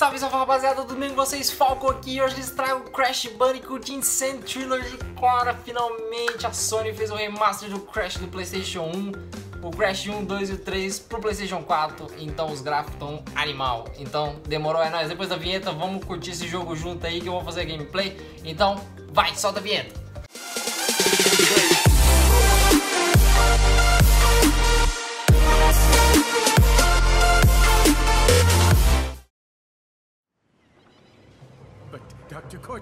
Salve, salve rapaziada, tudo bem com vocês? Falco aqui. Hoje eles tragam Crash Bandicoot Insane Trilogy. Cara, finalmente a Sony fez o remaster do Crash do Playstation 1 O Crash 1, 2 e 3 pro Playstation 4 Então os gráficos estão animal. Então demorou, é nóis. Depois da vinheta vamos curtir esse jogo junto aí que eu vou fazer gameplay. Então vai, solta a vinheta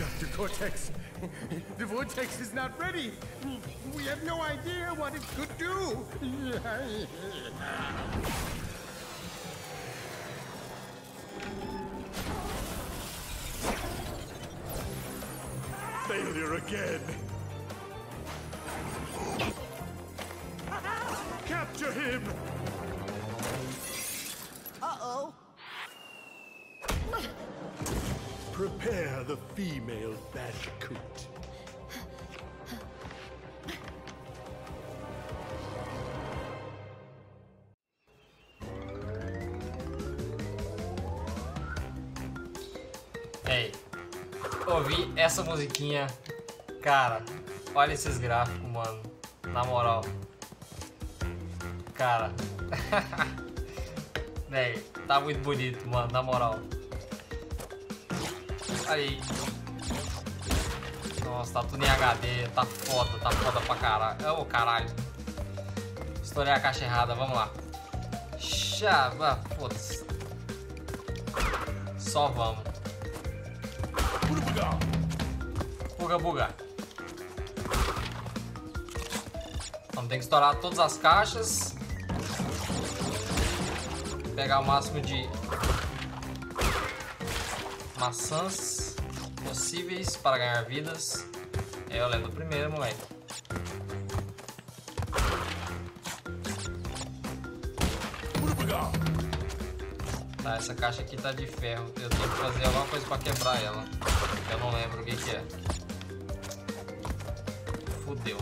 Dr. Cortex, the vortex is not ready. We have no idea what it could do. Failure again. Capture him! The female Bandicoot. Ei, ouvi essa musiquinha, cara, olha esses gráficos, mano, na moral. Cara, véi, tá muito bonito, mano, na moral. Aí. Nossa, tá tudo em HD, tá foda, tá foda pra caralho. Ô, oh, caralho. Estourei a caixa errada, vamos lá. Chava, foda-se. Só vamos. Buga, buga. Vamos ter que estourar todas as caixas. Pegar o máximo de maçãs possíveis para ganhar vidas. É, eu lembro do primeiro, moleque. Tá, essa caixa aqui tá de ferro. Eu tenho que fazer alguma coisa para quebrar ela. Eu não lembro o que, que é. Fudeu.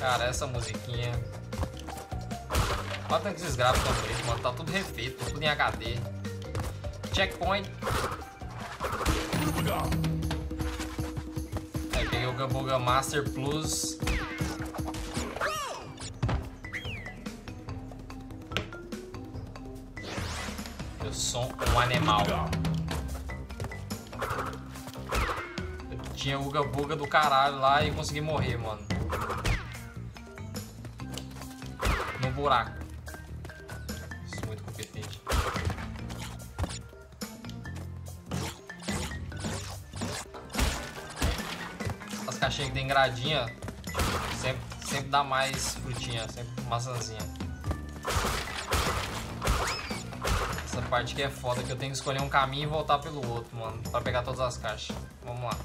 Cara, essa musiquinha. Olha que esses gráficos estão mano. Tá tudo refeito, tudo em HD. Checkpoint. Peguei o Gabuga Master Plus. Eu sou um animal. Eu tinha o Uga Buga do caralho lá e consegui morrer, mano. No buraco. Caixinhas que tem gradinha sempre, sempre dá mais frutinha, sempre maçãzinha. Essa parte aqui é foda, que eu tenho que escolher um caminho e voltar pelo outro, mano. Pra pegar todas as caixas. Vamos lá.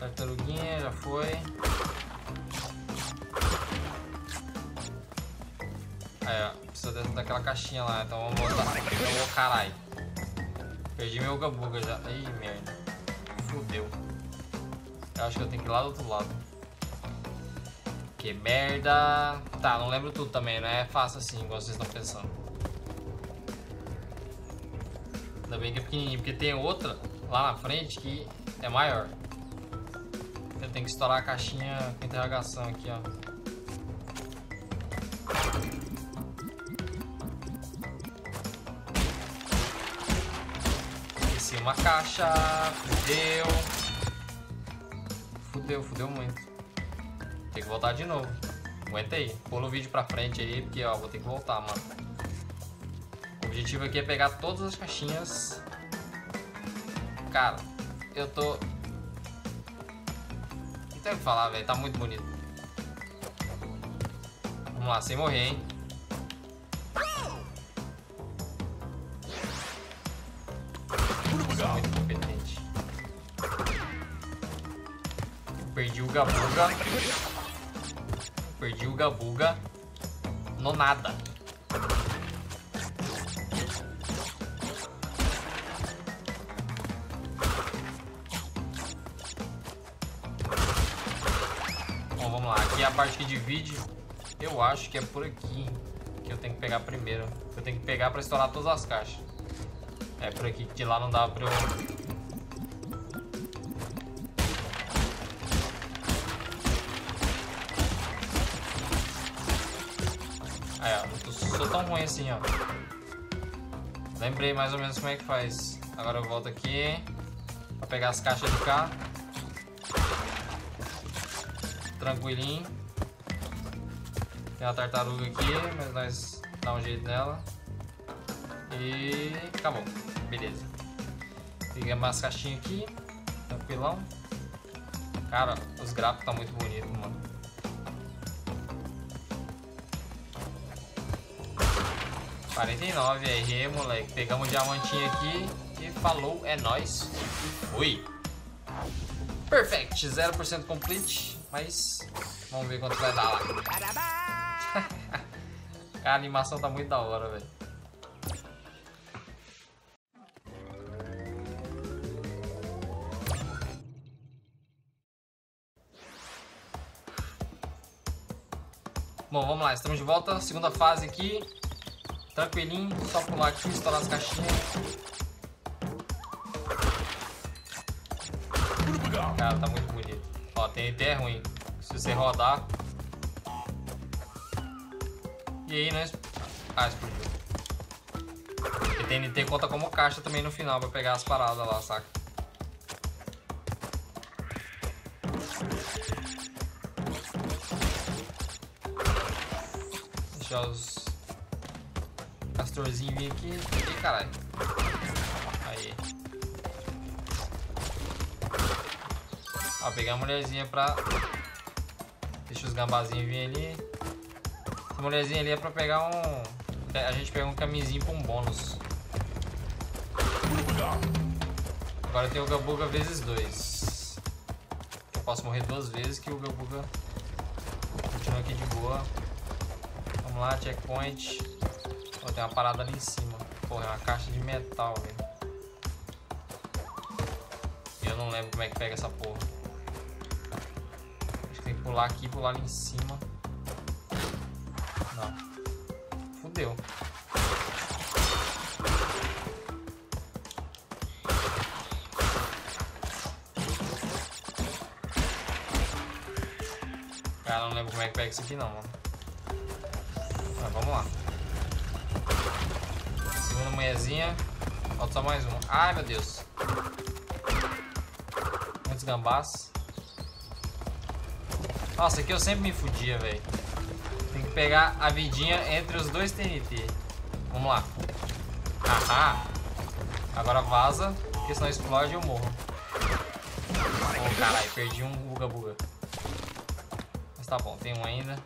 Tartaruguinha, já foi. Aí, ó. Precisa daquela caixinha lá, então vamos voltar. Então, caralho. Perdi meu gabuga já. Ih, merda. Eu acho que eu tenho que ir lá do outro lado. Que merda. Tá, não lembro tudo também, não é fácil assim, igual vocês estão pensando. Ainda bem que é pequenininho, porque tem outra lá na frente que é maior. Eu tenho que estourar a caixinha com interrogação aqui, ó. Uma caixa. Fudeu. Fudeu, fudeu muito. Tem que voltar de novo. Aguenta aí. Pula o vídeo pra frente aí, porque ó, vou ter que voltar, mano. O objetivo aqui é pegar todas as caixinhas. Cara, eu tô... Não tem o que falar, velho. Tá muito bonito. Vamos lá, sem morrer, hein. Uga Buga. Perdi o Uga Buga. No nada. Bom, vamos lá. Aqui é a parte que divide. Eu acho que é por aqui que eu tenho que pegar primeiro. Eu tenho que pegar pra estourar todas as caixas. É por aqui que de lá não dá pra eu... assim, ó. Lembrei mais ou menos como é que faz. Agora eu volto aqui pra pegar as caixas de cá. Tranquilinho. Tem uma tartaruga aqui, mas nós dá um jeito nela. E acabou. Beleza. Pegamos as caixinhas aqui. Tranquilão. Cara, os gráficos estão muito bonitos, mano. Quarenta e nove aí, moleque. Pegamos o diamantinho aqui e falou, é nóis. Fui. Perfect, 0% complete, mas vamos ver quanto vai dar lá. A animação tá muito da hora, velho. Bom, vamos lá, estamos de volta, segunda fase aqui. Tranquilinho, só pular aqui, estourar as caixinhas. Cara, tá muito bonito. Ó, tem ideia ruim. Se você rodar. E aí nós. Ah, explodiu. E TNT conta como caixa também no final pra pegar as paradas lá, saca? Castorzinhos vir aqui. Ih, caralho. Aí. Ó, pegar a mulherzinha pra. Deixa os gambazinhos vir ali. Essa mulherzinha ali é pra pegar um. A gente pega um camisinho pra um bônus. Agora tem o Gabuga vezes dois. Eu posso morrer duas vezes que o Gabuga continua aqui de boa. Vamos lá, checkpoint. Ó, tem uma parada ali em cima. Porra, é uma caixa de metal, velho. Eu não lembro como é que pega essa porra. Acho que tem que pular aqui pular ali em cima. Não. Fudeu. Cara, não lembro como é que pega isso aqui não, mano. Segunda mulherzinha. Falta só mais uma. Ai, meu Deus. Muitos gambás. Nossa, aqui eu sempre me fudia, velho. Tem que pegar a vidinha entre os dois TNT. Vamos lá. Ahá. Agora vaza, porque senão explode e eu morro. Oh, caralho, perdi um buga-buga. Mas tá bom, tem um ainda.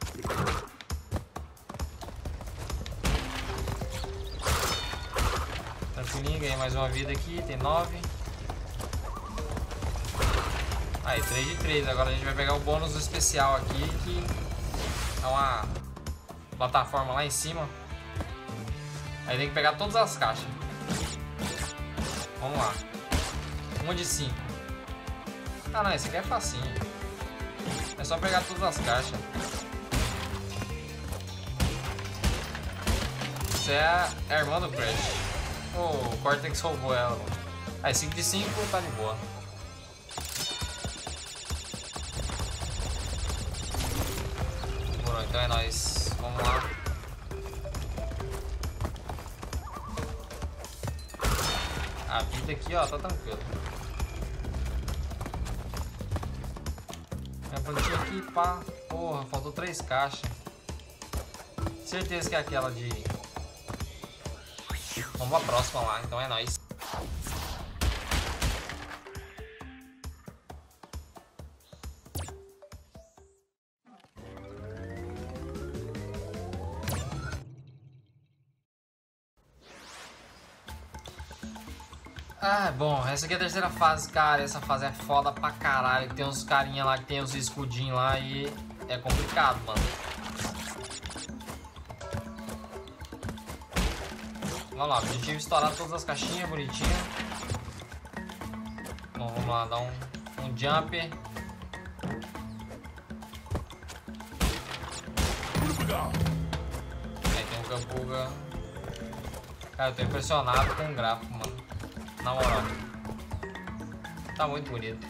Tranquilinho, ganhei mais uma vida aqui, tem nove. Aí, 3 de 3. Agora a gente vai pegar o bônus especial aqui, que é uma plataforma lá em cima. Aí tem que pegar todas as caixas. Vamos lá. Uma de 5. Ah não, esse aqui é facinho. É só pegar todas as caixas. Isso é a irmã do Crash. O Cortex roubou ela, mano. Aí, 5 de 5 tá de boa. Demorou, então é nóis. Vamos lá. A vida aqui, ó, tá tranquilo. Minha plantinha aqui, pá. Porra, faltou três caixas. Certeza que é aquela de... Vamos pra próxima lá, então é nóis. Ah, bom, essa aqui é a terceira fase, cara. Essa fase é foda pra caralho. Tem uns carinha lá que tem os escudinhos lá e é complicado, mano. Vamos lá, objetivo é estourar todas as caixinhas bonitinho. Bom, vamos lá, dar um, um jumper. Aí tem um Gambuga. Cara, eu tô impressionado com o gráfico, mano. Na moral. Tá muito bonito.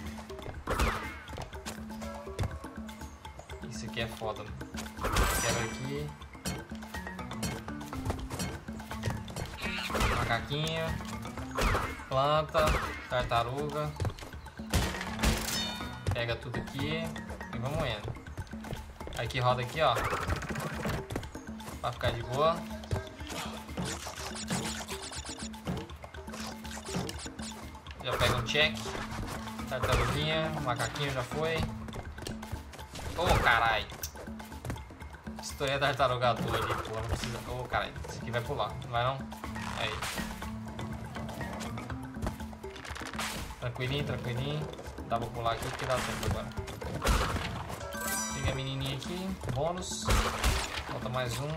Isso aqui é foda, mano. Quero aqui. Macaquinho. Planta. Tartaruga. Pega tudo aqui. E vamos indo. Aqui roda aqui, ó. Pra ficar de boa. Já pega um check. Tartaruguinha, macaquinho já foi. Ô, oh, carai. Estourei a tartaruga tua ali, pô. Não precisa. Ô, oh, carai. Esse aqui vai pular. Não vai não? Aí. Tranquilinho, tranquilinho. Dá pra pular aqui porque dá tempo agora. Pega a menininha aqui. Bônus. Falta mais um.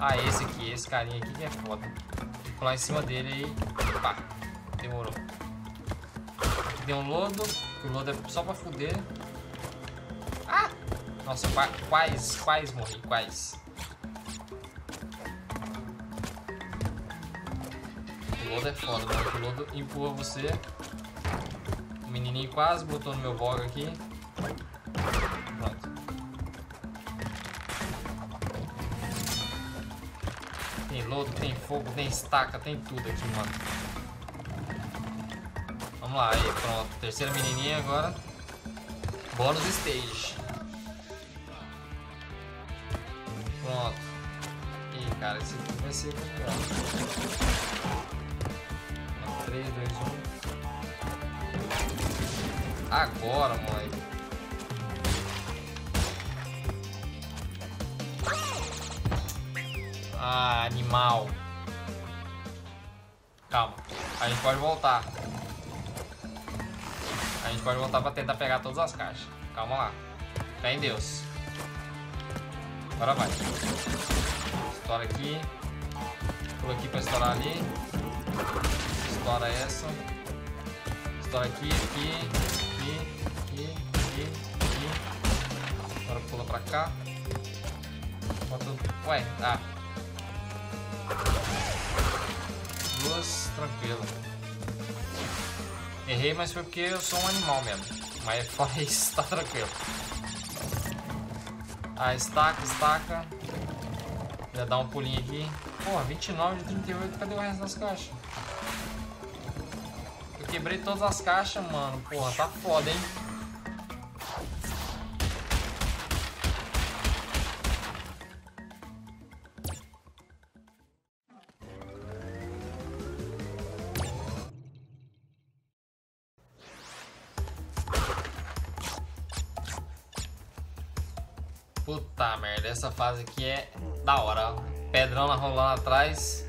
Ah, esse aqui. Esse carinha aqui que é foda. Vou pular em cima dele aí. Pá. Demorou. Aqui tem um lodo. O lodo é só pra fuder. Ah! Nossa, quais, quais morri, quais. Lodo é foda, mano. O lodo empurra você. O menininho quase botou no meu bog aqui. Pronto. Tem lodo, tem fogo, tem estaca, tem tudo aqui, mano. Vamos lá, aí pronto. Terceira menininha agora. Bônus stage. Pronto. Ih, cara, esse aqui vai ser legal. 3, 2, 1. Agora, mãe. Ah, animal. Calma. A gente pode voltar. A gente pode voltar pra tentar pegar todas as caixas. Calma lá. Fé em Deus. Agora vai. Estoura aqui. Pula aqui pra estourar ali. Estoura essa. Estoura aqui, aqui, aqui, aqui, aqui, aqui. Agora pula pra cá. Bota... Ué, ah. Duas, tranquilo. Errei, mas foi porque eu sou um animal mesmo. Mas fora isso, tá tranquilo. Ah, estaca, estaca. Já dá um pulinho aqui. Porra, 29 de 38, cadê o resto das caixas? Quebrei todas as caixas, mano. Porra, tá foda, hein? Puta merda, essa fase aqui é da hora. Pedrão rolando atrás.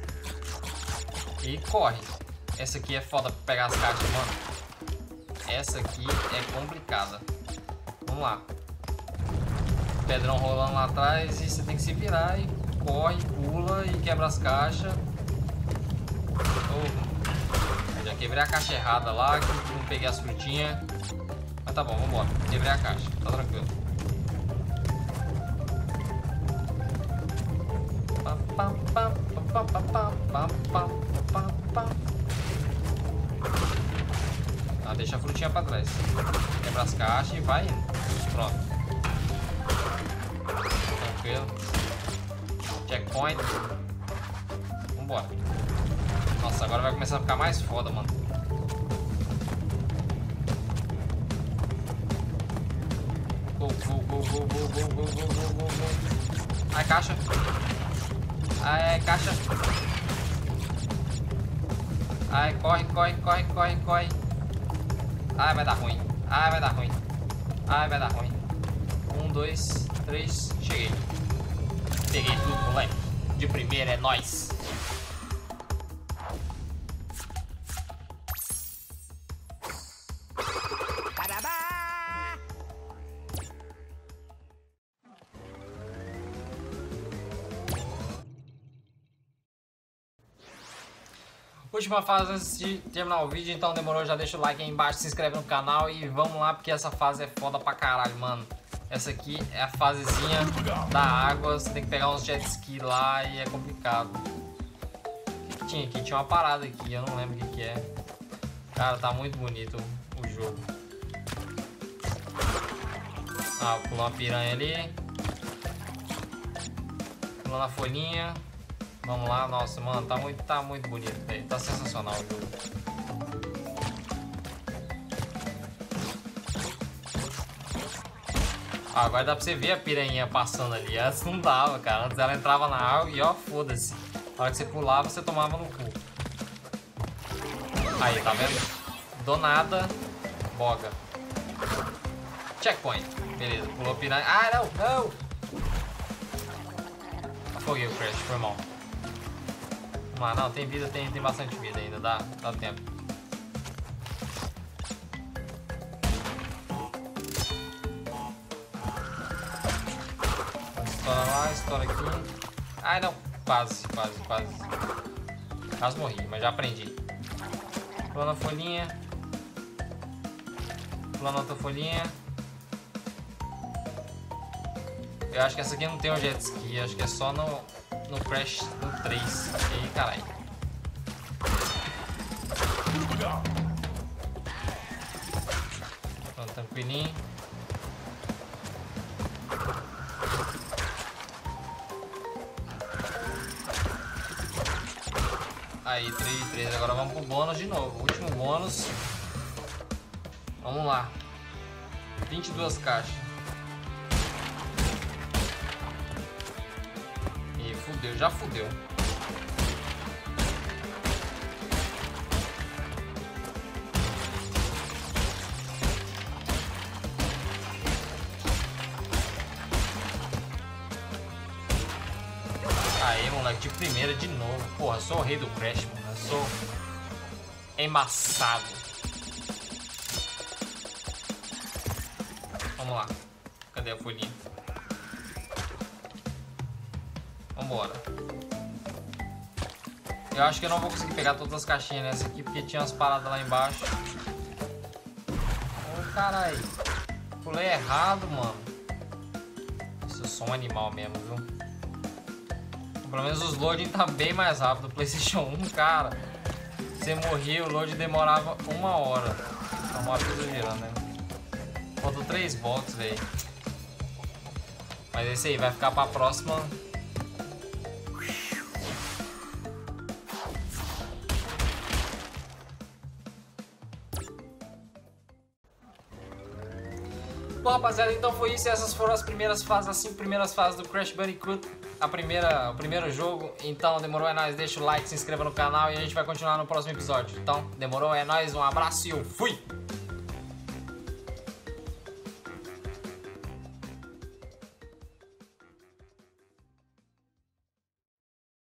E corre. Essa aqui é foda pra pegar as caixas, mano. Essa aqui é complicada. Vamos lá. Pedrão rolando lá atrás e você tem que se virar e corre, pula e quebra as caixas. Oh, já quebrei a caixa errada lá, que não peguei as frutinhas. Mas tá bom, vambora. Quebrei a caixa, tá tranquilo. Ah, deixa a frutinha pra trás. Quebra as caixas e vai indo. Pronto. Tranquilo. Checkpoint. Vambora. Nossa, agora vai começar a ficar mais foda, mano. Go, go, go, go, go, go, go, go, go, go, go. Ai, caixa. Ai, caixa. Ai, corre, corre, corre, corre, corre. Ai, vai dar ruim. Ai, vai dar ruim. Ai, vai dar ruim. Um, dois, três, cheguei. Peguei tudo, moleque. De primeira é nóis. Última fase antes de terminar o vídeo, então demorou, já deixa o like aí embaixo, se inscreve no canal e vamos lá, porque essa fase é foda pra caralho, mano. Essa aqui é a fasezinha da água, você tem que pegar uns jet ski lá e é complicado. O que tinha aqui? Tinha uma parada aqui, eu não lembro o que, que é. Cara, tá muito bonito o jogo. Ah, pulou uma piranha ali. Pulando a folhinha. Vamos lá, nossa, mano, tá muito, tá muito bonito, velho. Tá sensacional o jogo. Ah, agora dá pra você ver a piranha passando ali. Antes não dava, cara. Antes ela entrava na água e ó, foda-se. Na hora que você pulava, você tomava no cu. Aí, tá vendo? Do nada, boga. Checkpoint. Beleza, pulou piranha. Ah, não, não! Afoguei o Crash, foi mal. Lá, não, tem vida, tem, tem bastante vida ainda, dá, dá tempo. Estoura lá, estoura aqui. Ai não, quase, quase, quase. Quase morri, mas já aprendi. Pulando a folhinha. Pulando outra folhinha. Eu acho que essa aqui não tem um jet ski, acho que é só no, no Crash do 3. E caralho. Pronto, tranquilinho. Aí, 3 de 3. Agora vamos pro bônus de novo. Último bônus. Vamos lá. 22 caixas. Fudeu, já fudeu. Aí, moleque, de primeira de novo. Porra, sou o rei do Crash, mano. Eu sou embaçado. Vamos lá. Cadê a folhinha? Vambora. Eu acho que eu não vou conseguir pegar todas as caixinhas nessa aqui, porque tinha umas paradas lá embaixo. Ô, caralho. Pulei errado, mano. Nossa, eu sou um animal mesmo, viu? Pelo menos os loading tá bem mais rápido. O Playstation 1, cara, você morria, o load demorava uma hora. Tá uma hora exagerando, né? Faltam três box, velho. Mas é isso aí, vai ficar pra próxima. Rapaziada, então foi isso. Essas foram as primeiras fases, as cinco primeiras fases do Crash Bandicoot. A primeira, o primeiro jogo. Então, demorou, é nóis. Deixa o like, se inscreva no canal e a gente vai continuar no próximo episódio. Então, demorou, é nóis. Um abraço e eu fui!